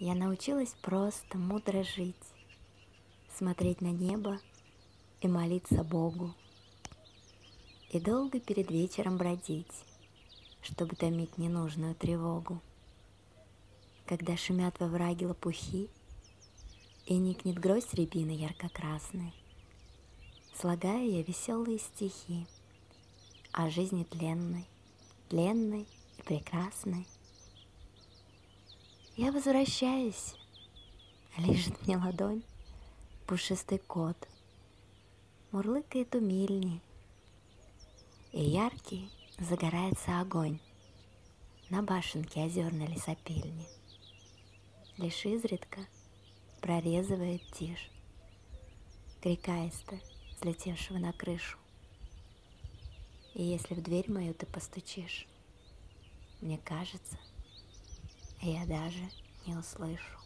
Я научилась просто мудро жить, Смотреть на небо и молиться Богу. И долго перед вечером бродить, Чтобы томить ненужную тревогу. Когда шумят во враге лопухи, И никнет гроздь рябины ярко-красной, Слагаю я веселые стихи О жизни тленной, тленной и прекрасной. Я возвращаюсь, лежит мне ладонь, пушистый кот, мурлыкает умильней, и яркий загорается огонь на башенке озерной лесопильни. Лишь изредка прорезывает тишь крикаиста, взлетевшего на крышу. И если в дверь мою ты постучишь, мне кажется, я даже не услышу.